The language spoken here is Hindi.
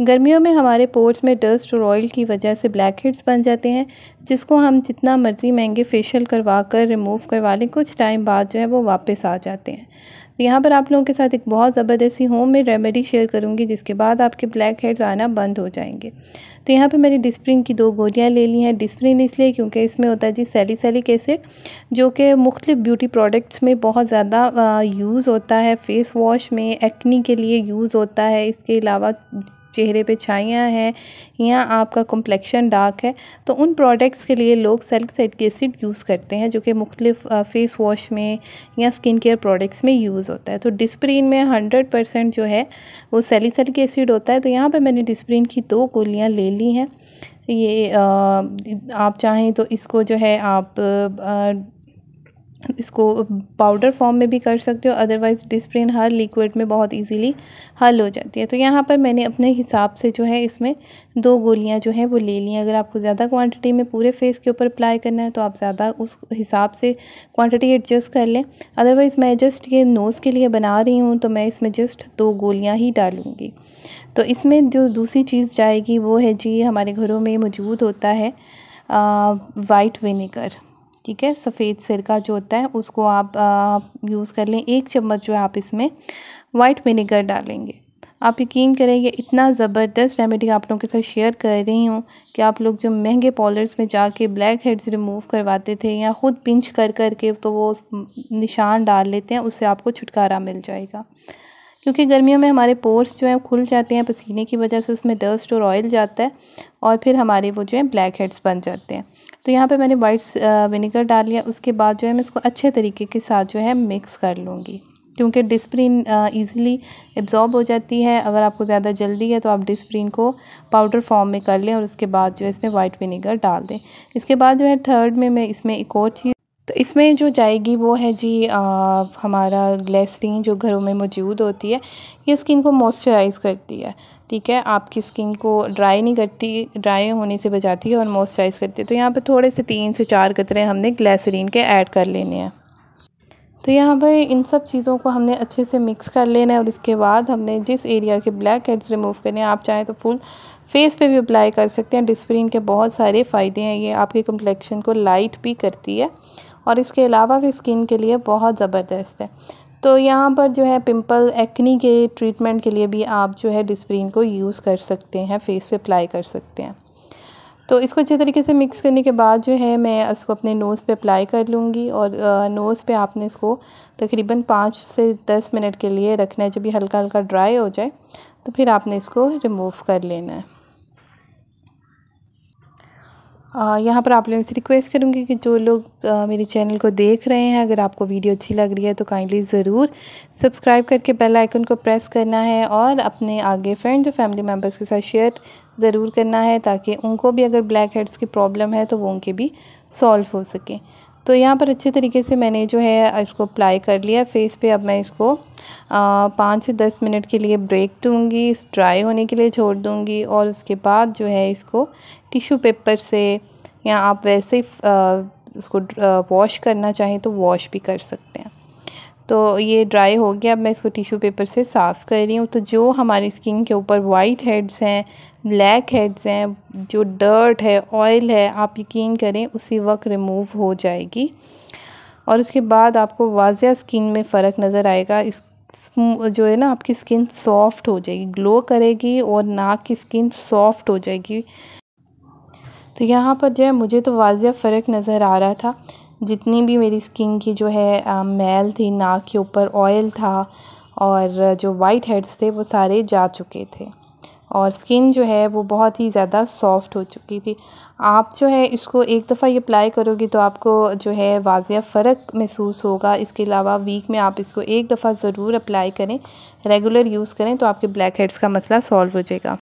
गर्मियों में हमारे पोर्स में डस्ट और ऑयल की वजह से ब्लैक हेड्स बन जाते हैं, जिसको हम जितना मर्ज़ी महँगे फेशियल करवा कर रिमूव करवा लें, कुछ टाइम बाद जो है वो वापस आ जाते हैं। तो यहाँ पर आप लोगों के साथ एक बहुत ज़बरदस्ती होम में रेमेडी शेयर करूँगी, जिसके बाद आपके ब्लैक हेड्स आना बंद हो जाएँगे। तो यहाँ पे मैंने डिस्प्रिन की दो गोलियाँ ले ली हैं डिस्प्रिन इसलिए क्योंकि इसमें होता है जी सैलिसैलिक एसिड जो कि मुख्तलिफ़ ब्यूटी प्रोडक्ट्स में बहुत ज़्यादा यूज़ होता है फेस वॉश में एक्नी के लिए यूज़ होता है, इसके अलावा चेहरे पे छाइयाँ हैं या आपका कम्प्लेक्शन डार्क है तो उन प्रोडक्ट्स के लिए लोग सेलिक एसिड यूज़ करते हैं जो कि मुख्तलिफ़ फेस वॉश में या स्किन केयर प्रोडक्ट्स में यूज़ होता है। तो डिस्प्रीन में हंड्रेड परसेंट जो है वो सेलिसलिक एसिड होता है। तो यहाँ पर मैंने डिस्प्रीन की दो गोलियाँ ले ली हैं। ये आ, आप चाहें तो इसको जो है आप आ, इसको पाउडर फॉर्म में भी कर सकते हो अदरवाइज़ डिस्प्रिन हर लिक्विड में बहुत इजीली हल हो जाती है। तो यहाँ पर मैंने अपने हिसाब से जो है इसमें दो गोलियाँ जो हैं वो ले ली अगर आपको ज़्यादा क्वांटिटी में पूरे फेस के ऊपर अप्लाई करना है तो आप ज़्यादा उस हिसाब से क्वांटिटी एडजस्ट कर लें। अदरवाइज़ मैं जस्ट ये नोज़ के लिए बना रही हूँ तो मैं इसमें जस्ट दो गोलियाँ ही डालूँगी। तो इसमें जो दूसरी चीज़ जाएगी वो है जी, हमारे घरों में मौजूद होता है वाइट विनेगर ठीक है, सफ़ेद सिरका जो होता है, उसको आप यूज़ कर लें। एक चम्मच जो है आप इसमें वाइट विनेगर डालेंगे। आप यकीन करें करेंगे इतना ज़बरदस्त रेमेडी आप लोगों के साथ शेयर कर रही हूँ कि आप लोग जो महँगे पॉलर्स में जाके ब्लैक हेड्स रिमूव करवाते थे या ख़ुद पिंच कर कर के तो वो निशान डाल लेते हैं, उससे आपको छुटकारा मिल जाएगा। क्योंकि गर्मियों में हमारे पोर्स जो हैं खुल जाते हैं पसीने की वजह से, उसमें डस्ट और ऑयल जाता है और फिर हमारे वो जो है ब्लैक हेड्स बन जाते हैं। तो यहाँ पे मैंने वाइट विनेगर डाल लिया। उसके बाद जो है मैं इसको अच्छे तरीके के साथ जो है मिक्स कर लूँगी, क्योंकि डिस्प्रिन ईज़िली एब्जॉर्ब हो जाती है। अगर आपको ज़्यादा जल्दी है तो आप डिस्प्रिन को पाउडर फॉर्म में कर लें और उसके बाद जो है इसमें वाइट विनेगर डाल दें। इसके बाद जो है थर्ड में मैं इसमें एक और चीज़ तो इसमें जो जाएगी वो है जी आ, हमारा ग्लेसरीन जो घरों में मौजूद होती है ये स्किन को मॉइस्चराइज़ करती है ठीक है? आपकी स्किन को ड्राई नहीं करती ड्राई होने से बचाती है और मॉइस्चराइज़ करती है। तो यहाँ पे थोड़े से तीन से चार कतरे हमने ग्लेसरीन के ऐड कर लेने हैं। तो यहाँ पर इन सब चीज़ों को हमने अच्छे से मिक्स कर लेना है और इसके बाद हमने जिस एरिया के ब्लैक हेड्स रिमूव करने हैं आप चाहें तो फुल फेस पे भी अप्लाई कर सकते हैं। डिस्प्रिन के बहुत सारे फ़ायदे हैं ये आपके कम्प्लेक्शन को लाइट भी करती है। और इसके अलावा भी स्किन के लिए बहुत ज़बरदस्त है। तो यहाँ पर जो है पिंपल एक्नी के ट्रीटमेंट के लिए भी आप जो है डिस्प्रीन को यूज़ कर सकते हैं, फेस पे अप्लाई कर सकते हैं। तो इसको अच्छे तरीके से मिक्स करने के बाद जो है मैं इसको अपने नोज़ पे अप्लाई कर लूँगी और नोज़ पे आपने इसको तकरीबन पाँच से दस मिनट के लिए रखना है। जब भी हल्का हल्का ड्राई हो जाए तो फिर आपने इसको रिमूव कर लेना है। यहाँ पर आप लोगों से रिक्वेस्ट करूँगी कि जो लोग मेरे चैनल को देख रहे हैं, अगर आपको वीडियो अच्छी लग रही है तो काइंडली ज़रूर सब्सक्राइब करके बेल आइकन को प्रेस करना है और अपने आगे फ्रेंड्स और फैमिली मेंबर्स के साथ शेयर ज़रूर करना है, ताकि उनको भी अगर ब्लैक हेड्स की प्रॉब्लम है तो वो उनके भी सॉल्व हो सके। तो यहाँ पर अच्छे तरीके से मैंने जो है इसको अप्लाई कर लिया। फेस पे अब मैं इसको पाँच से दस मिनट के लिए ब्रेक दूँगी ड्राई होने के लिए छोड़ दूँगी और उसके बाद जो है इसको टिश्यू पेपर से या आप वैसे ही इसको वॉश करना चाहें तो वॉश भी कर सकते हैं। तो ये ड्राई हो गया। अब मैं इसको टिश्यू पेपर से साफ़ कर रही हूँ। तो जो हमारी स्किन के ऊपर वाइट हेड्स हैं ब्लैक हेड्स हैं, जो डर्ट है ऑयल है, आप यकीन करें, उसी वक्त रिमूव हो जाएगी। और उसके बाद आपको वाजिया स्किन में फ़र्क नज़र आएगा। इस जो है ना, आपकी स्किन सॉफ्ट हो जाएगी ग्लो करेगी और नाक की स्किन सॉफ्ट हो जाएगी। तो यहाँ पर जो है, मुझे तो वाजिया फ़र्क नज़र आ रहा था। जितनी भी मेरी स्किन की जो है मैल थी, नाक के ऊपर ऑयल था और जो वाइट हेड्स थे, वो सारे जा चुके थे। और स्किन जो है, वो बहुत ही ज़्यादा सॉफ्ट हो चुकी थी। आप जो है, इसको एक दफ़ा ये अप्लाई करोगी तो आपको जो है, वाजिया फ़र्क महसूस होगा। इसके अलावा वीक में आप इसको एक दफ़ा ज़रूर अप्लाई करें। रेगुलर यूज़ करें तो आपके ब्लैक हेड्स का मसला सॉल्व हो जाएगा।